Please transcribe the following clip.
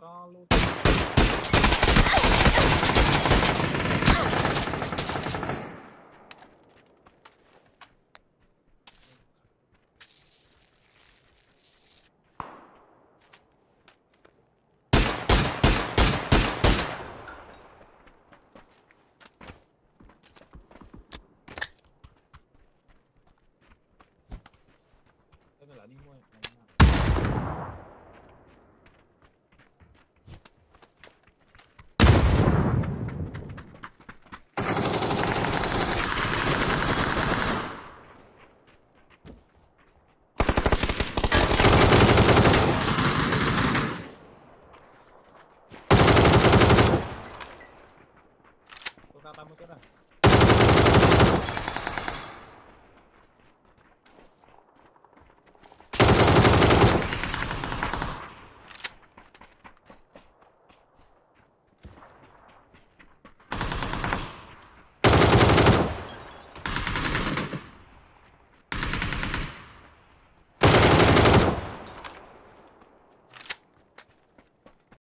Đây tatamu ka na.